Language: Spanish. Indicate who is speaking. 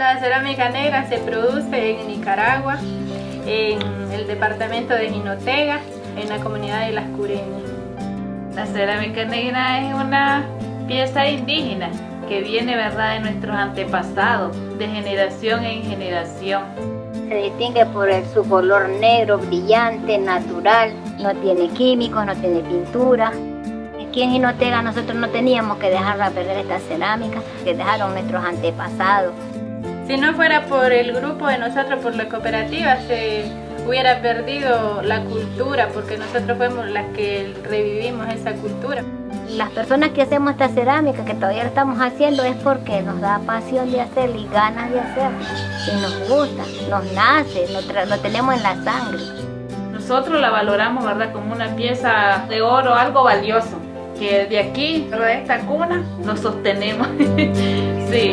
Speaker 1: La cerámica negra se produce en Nicaragua, en el departamento de Jinotega, en la comunidad de Las Cureñas.
Speaker 2: La cerámica negra es una pieza indígena que viene verdad de nuestros antepasados, de generación en generación.
Speaker 3: Se distingue por su color negro, brillante, natural, no tiene químicos, no tiene pintura. Aquí en Jinotega nosotros no teníamos que dejarla perder esta cerámica que dejaron nuestros antepasados.
Speaker 1: Si no fuera por el grupo de nosotros, por la cooperativa, se hubiera perdido la cultura, porque nosotros fuimos las que revivimos esa cultura.
Speaker 3: Las personas que hacemos esta cerámica, que todavía la estamos haciendo, es porque nos da pasión de hacerla y ganas de hacerla. Y nos gusta, nos nace, lo, tenemos en la sangre.
Speaker 2: Nosotros la valoramos, ¿verdad?, como una pieza de oro, algo valioso, que de aquí, de esta cuna, nos sostenemos. sí.